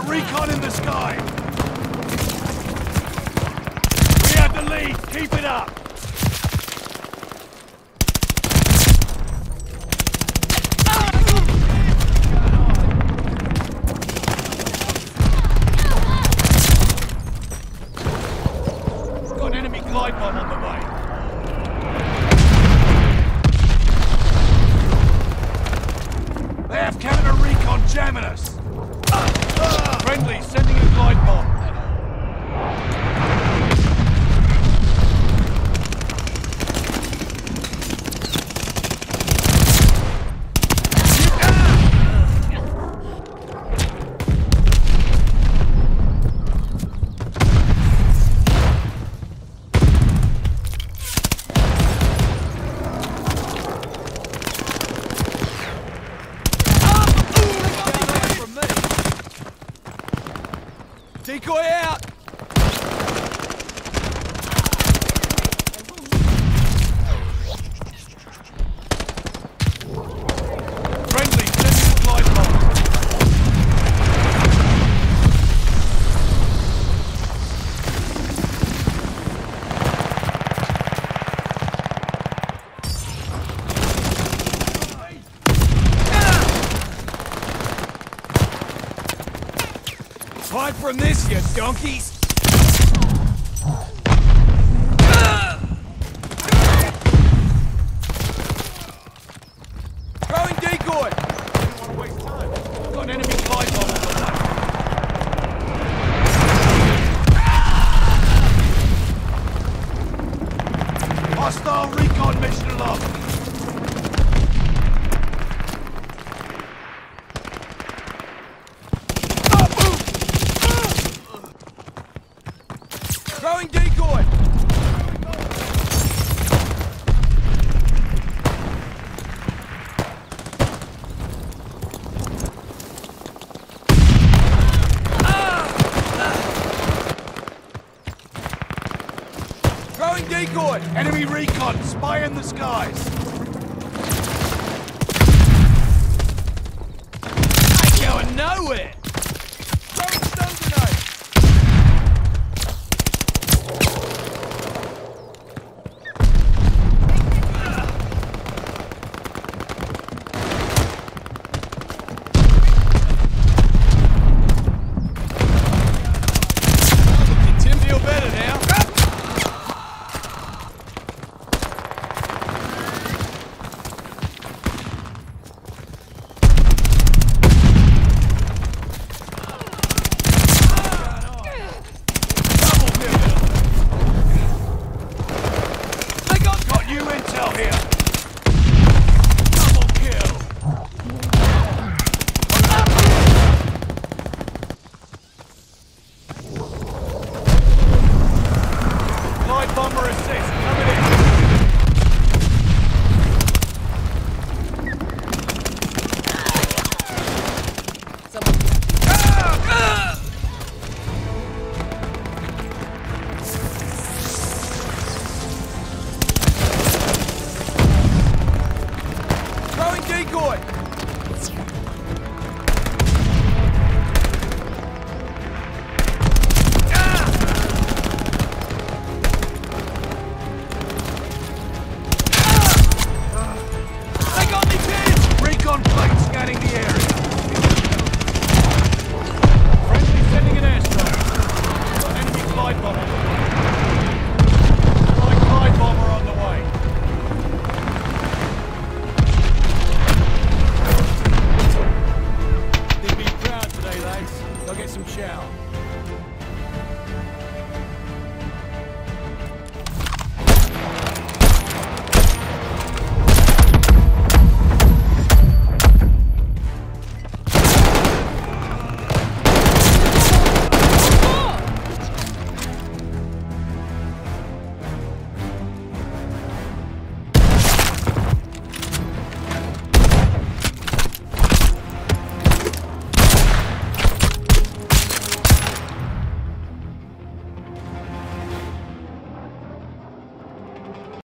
got recon in the sky! We have the lead! Keep it up! Got enemy glide bomb on the way. They have counter recon jamming us. Friendly, sending a glide bomb. From me. Decoy out! Friendly, sending a glide bomb. Hide from this, you donkeys! Throwing decoy! Got an enemy glide bomb on the way. Hostile recon mission along. Throwing decoy! Throwing decoy! Enemy recon, spy in the skies. That bomber assist coming in. Decoy! some chow.